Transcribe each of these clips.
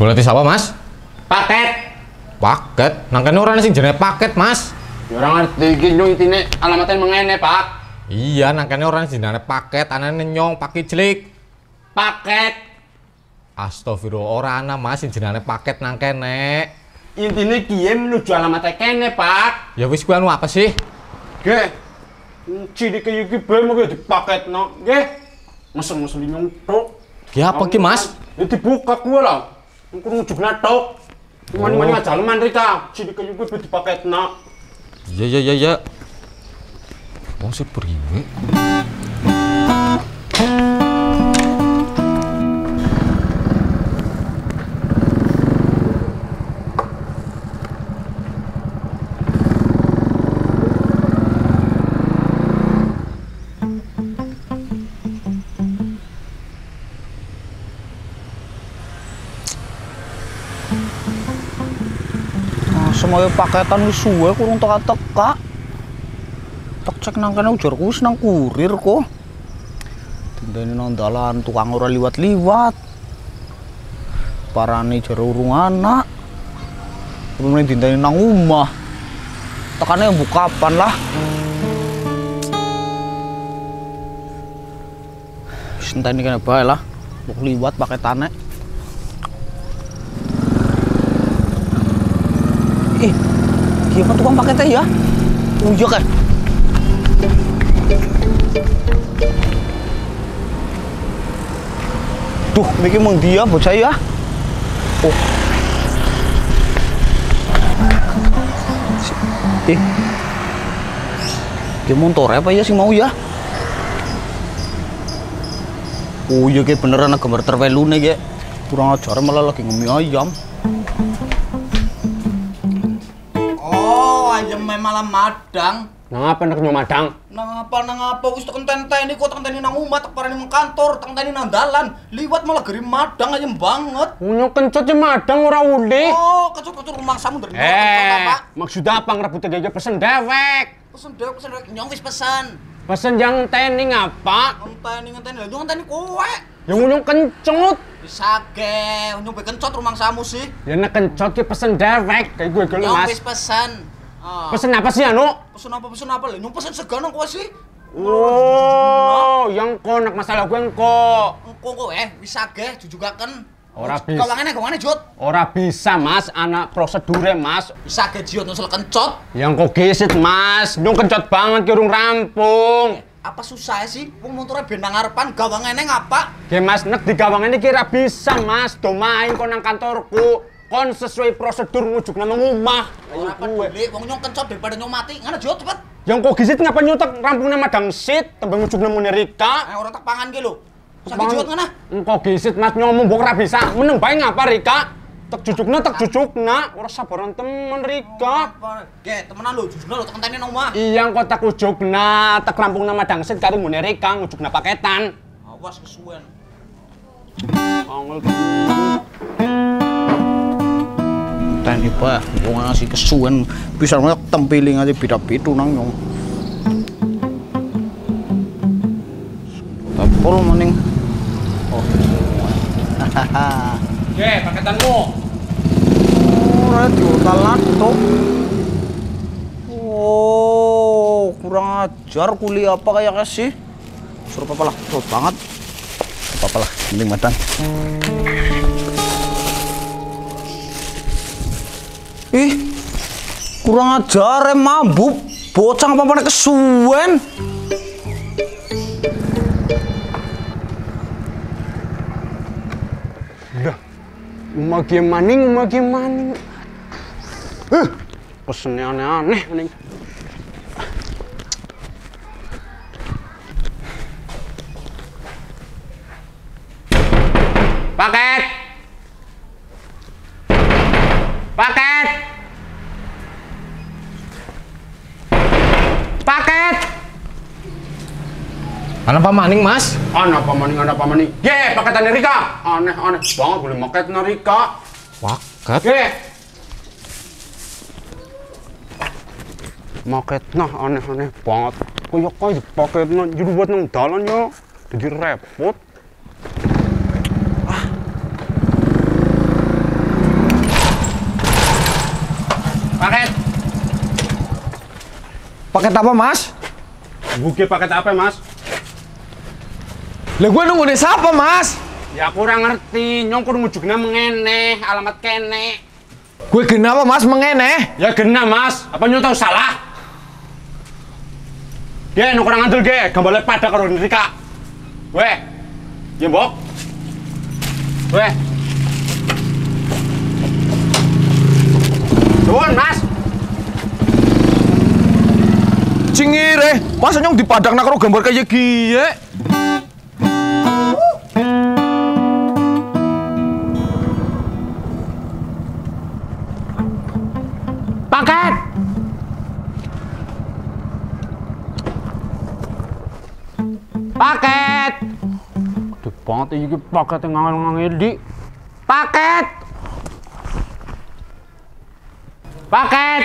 Goleti sapa, Mas? Paket. Paket. Nangkene ora sing jenenge paket, Mas. Ya ora ngerti iki lho intine alamatnya mengene, Pak. Iya, nangkene ora jenenge paket, anane nyong pakai jelik. Paket. Astagfirullah, ora ana Mas sing jenenge paket nangkene. Intine kiye menuju alamatnya kene, Pak. Ya wis kuwi anu apa sih? Nggih. Cilik iki bae mengko dipaketno, nggih. Mesen-mesen nyong tok. Ki apa ki, Mas? Ya dibuka kuwi lah. Engko ngujukna tok. Mani-mani aja lu mantri ta. Cilik iki bae dipaketno. Iya, iya, iya, iya. Wong sing Semuanya paketan wis suwe kurang teka-teka. Tak cek nang kene ujar ku wis nang kurir kok. Dinteni nang dalan tukang ora liwat-liwat. Parane jare urung anak. Urung dinteni nang omah. Tekane mbok kapan lah. Wis enteni kene bae lah. Liwat paketane. Eh, gimana tukang paketnya ya? Oh iya kan? Duh, Miki mau dia bocah ya? Oh. Eh. Dia motor apa ya sih mau ya? Oh iya kayak beneran gambar tervelu nih ya. Kurang ajar malah lagi ngemi ayam. Ayam malam madang. Nang apa nek nyomadang? Nang apa nang apa wis tekan tenteni kok tekan tenteni nang omah tek parani nang kantor, tekan tenteni nang dalan. Liwat malah geri madang ayam banget. Unyu kencut ya madang ora uli. Oh, kecut-kecut rumah samu dari Eh, maksudnya apa ngerebut gaya pesen dewek? Pesen dhewe pesen dhewe nyong wis pesen. Pesen yang teni ngapa? Ngenteni ngenteni lha nyong kowe. Yang unyu kencut. Bisa ge, nyong be kencot rumah samu sih. Ya nek kencut ki pesen dewek kayak gue Nyong mas. wis pesen. Ah, Pesen apa sih anu? pesen apa pesen apa nyong pesen sego nang kowe sih. Oh, yang konek masalah gue engko. Engko kowe bisa ge jujugaken. Ora bisa. Kawangane kawangane jut. Ora bisa mas, anak prosedure mas. Bisa ge jiot nyusul kencot. Yang kok gisit mas, nyung kencot banget ki urung rampung. apa susah sih wong motornya ben nang ngarepan gawangane ngapa Ya mas, nek digawangan ini kira bisa mas. Do main kon nang kantorku. Kon sesuai prosedur ngujuk nama ngumah. ora peduli wong nyong kencot daripada nyong mati ngene jauh cepet Yang kok gisit ngapa nyutek rampung nama dang sit, tembang ngujuk nama Rika. eh ora tak pangan lho sakit jiot ngene Engkau gisit mas nyomong ora bisa. Meneng bae ngapa Rika? Tek jujukna, tek jujukna. Ora sabaran temen Rika. apa ge temenan lho jujur lho tekan tani nang omah Iya engkau tak ujugna, tek rampung nama dang sit karo ngune Rika ngujukna paketan. awas kesuwen Angel Tani pak, wong ngasih kesuwen bisa banget tempiling aja beda-beda nang nyong. Tapol maning. Oh. Hahaha. Ye, paketanmu. Ora diutalan tuh. Oh, kurang ajar kuliah apa kayak kasih. Suruh papa lah, banget. Papa lah, mending madan. Ih, kurang ajar em mabuk. Bocah apa pada kesuwen. Umagi maning, umagi maning. Eh, pesennya aneh-aneh Anak pamaning, Mas? Anak pamaning, anak pamaning. Ye, paketan Rika. Aneh, aneh banget boleh maket Rika. Paket? Ye. Maket nah aneh aneh banget. Kayak kau ya paket nah jadi buat nang dalan ya. Jadi repot. Paket. Paket apa, Mas? Buke paket apa, Mas? Lah gue nunggu siapa, Mas? Ya kurang ngerti, nyong kudu ngujukna mengene, alamat kene. Gue kenapa, Mas, mengeneh? Ya gena, Mas. Apa nyong tahu salah? Ge, nu kurang ngandel ge, gambale pada karo Rika. Weh. Ya, Mbok. Weh. Suwun, Mas. Cingire, masa nyong dipadang nak karo gambar kayak gini? Paket. Gede banget iki paket yang ngangil di. Paket. Paket.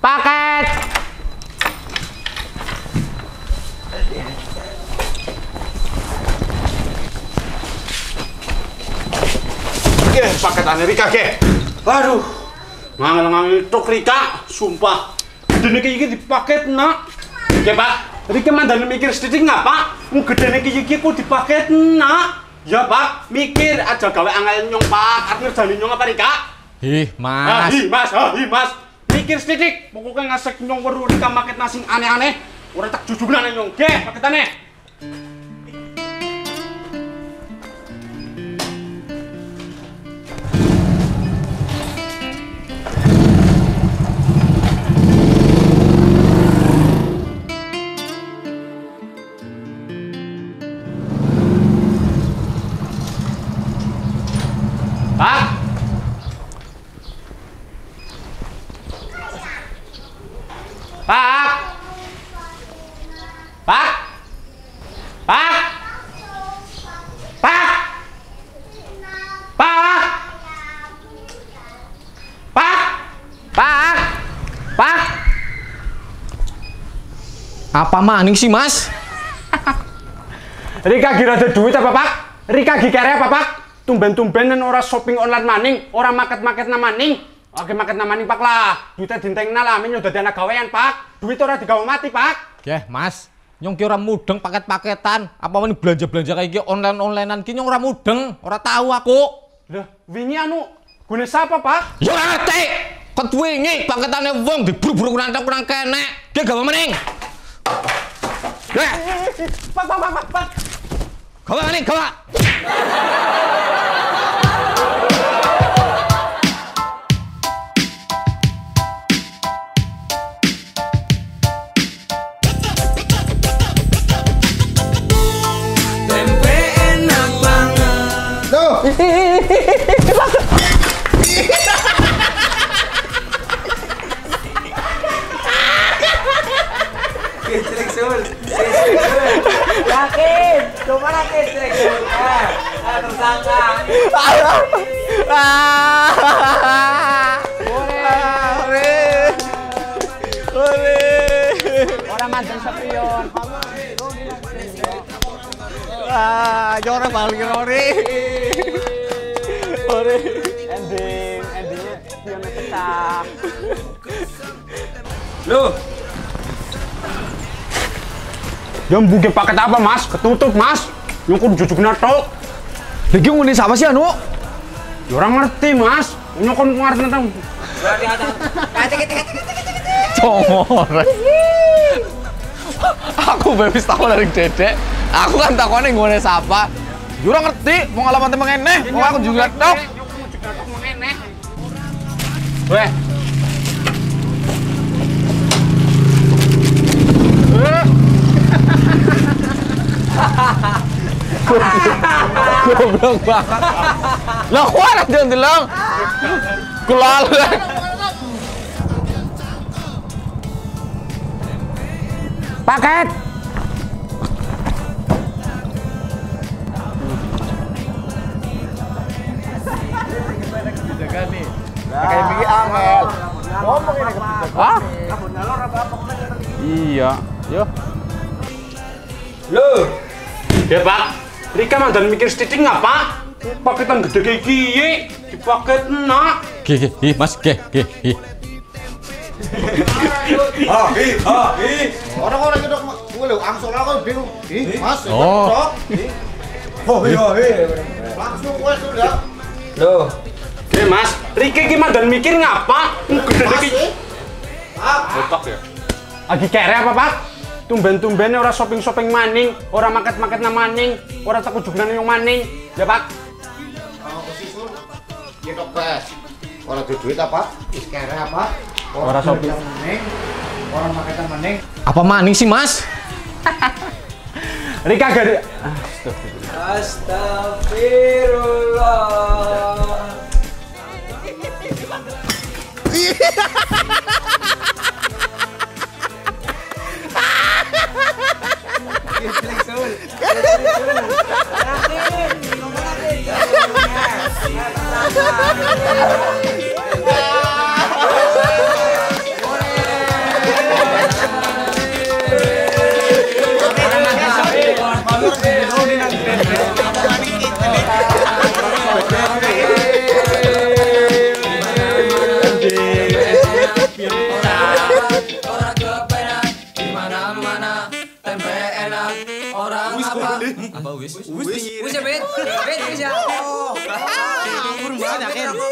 Paket. Ge, paket Amerika ge. Waduh. Ngangil-ngangil tok Rika, sumpah. Gedene iki dipaket, Nak. Ge, Pak. Rika mandane mikir sedikit ngapa? Mu gedene iki iki kok dipaket, Nak. Ya, Pak. Mikir aja gawe angel nyong, Pak. Arep ngerjani nyong apa, Rika? Ih, Ah, Mas. hi, Mas. Ah, hi, Mas. Mikir sedikit. Pokoknya ngasek nyong weru Rika maket nasing aneh-aneh. Ora tak jujugna nyong. Ge, paketane. Apa maning sih, Mas? Rika gira ada duit apa pak? Rika gikare apa pak? Tumben-tumbenan ora shopping online maning, ora market-market na maning. Oke market na maning pak lah. Duitnya dinteng lah, min udah anak gawean pak. Duit ora digawe mati pak. Yeh, Mas. Nyong ki ora mudeng paket-paketan. Apa meneh belanja-belanja kayak gini online-onlinean ki nyong ora mudeng, ora tahu aku. Lah, wingi anu, gune siapa pak? Yo ngerti. Ket wingi paketane wong diburu-buru nang kurang kene. Ki gawe meneng. 对，啪啪啪啪啪，come on，come on。tempen apa ngan？No。Ah, jore balik ori. Ori. Ending, endingnya spionnya pecah. Loh, Yang buke paket apa mas? Ketutup mas. Yang kudu jujukna tok. Lagi nguni siapa sih anu? Ya orang ngerti mas. Yang kon ngerti tentang Congor. Aku bebis tahu dari dedek. Aku kan takone ngone siapa. Jurang ngerti, mau ngalaman temen eneh. Mau aku juga tok. Weh. Goblok banget. Lah kuat aja ndelong. Kulalek. Paket. Hah? Iya. Yo. Lo. Ya, Pak. Rika mandan mikir stitching apa? Paketan gede kayak gini, dipaket enak. Gih, gih, Mas, gih, gih, gih. Ah, ih, ah, ih. Orang-orang itu gue lo aku bingung. Ih, Mas, oh. cocok. Oh, iya, iya. Langsung gue sudah. Loh. Oke, Mas. Riki gimana dan mikir ngapa? Gede kayak Botok ya? Lagi kere apa, Pak? Tumben-tumbennya orang shopping-shopping maning, orang market-marketnya maning, orang takut juga yang maning. Ya, Pak? Kalau ke situ, ya. Orang duit apa? Iskere apa? Orang, shopping maning, orang maket maning. Apa maning sih, Mas? Rika gak Astagfirullah. Gracias. Wis wis wis wis wis wis wis wis wis wis wis wis wis wis wis